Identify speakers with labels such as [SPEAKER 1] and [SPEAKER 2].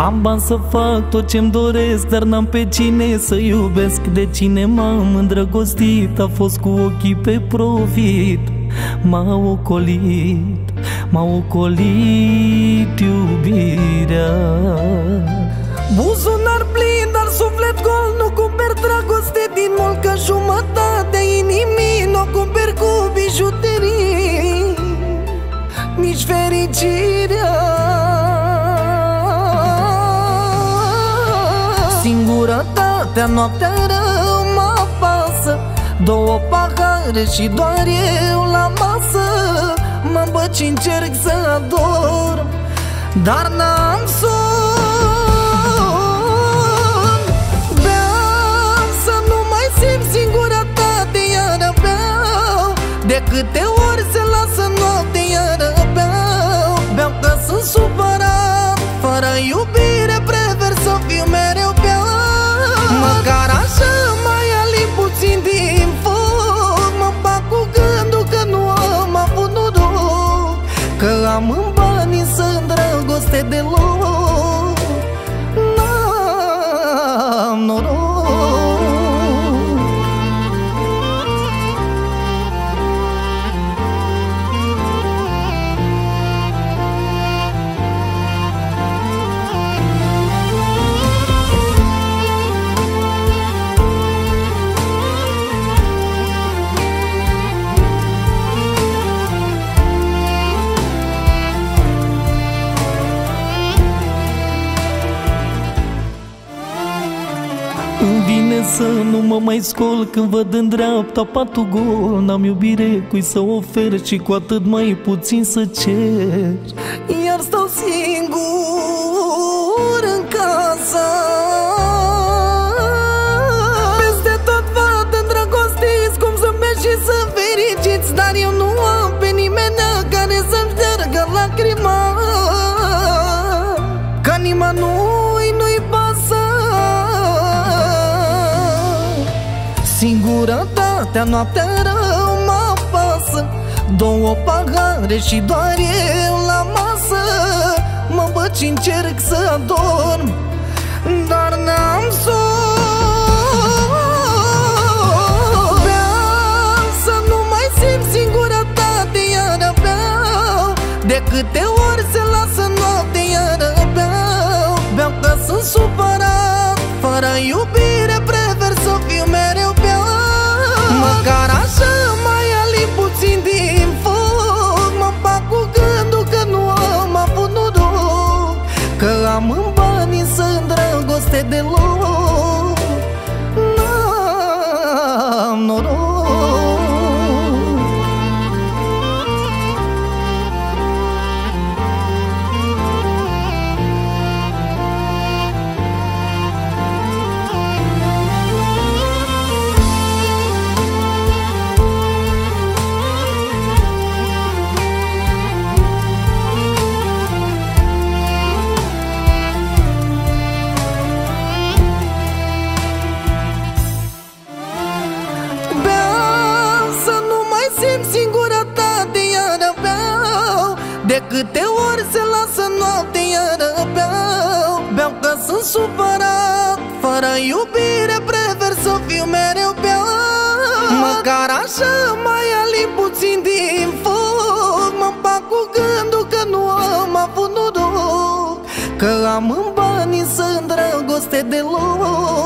[SPEAKER 1] Am bani să fac tot ce-mi doresc Dar n-am pe cine să iubesc. De cine m-am îndrăgostit? A fost cu ochii pe profit. M-a ocolit M-a ocolit iubirea. Buzunar plin, dar suflet gol Nu cumperi dragoste din mult Că jumătatea Singurătatea, noaptea rău mă apasă Două pahare și doar eu la masă. Mă băci încerc să ador Dar n-am somn. Beau să nu mai simt singurătate Iară beau De câte ori se lasă noapte Iară beau Beau că sunt supărat Fără iubire prefer să fiu mereu Că am în bani să îndrăgoste deloc să nu mă mai scol Când văd în dreapta patul gol N-am iubire cui să ofer Și cu atât mai puțin să cer. Iar stau singur în casă. Peste tot văd îndrăgostiți Cum zâmbesc și sunt fericiți Dar eu nu am pe nimeni Care să-mi șteargă lacrima Că nimănui nu-i Singurătatea, noaptea rău mă apasă. Două pahare și doar eu la masă. Mă băci încerc să adorm Dar n-am somn Beau să nu mai simt singurătate Iară. Beau De câte ori se lasă noapte Iară. Beau Beau că sunt supărat Fără iubire îndrăgoste deloc De câte ori se lasă noapte Iară beau Beau că sunt supărat Fără iubire prefer să fiu mereu beau Măcar așa mai alim puțin din foc Mă bag cu gândul că nu am avut noroc Că am în bani să îndrăgoste deloc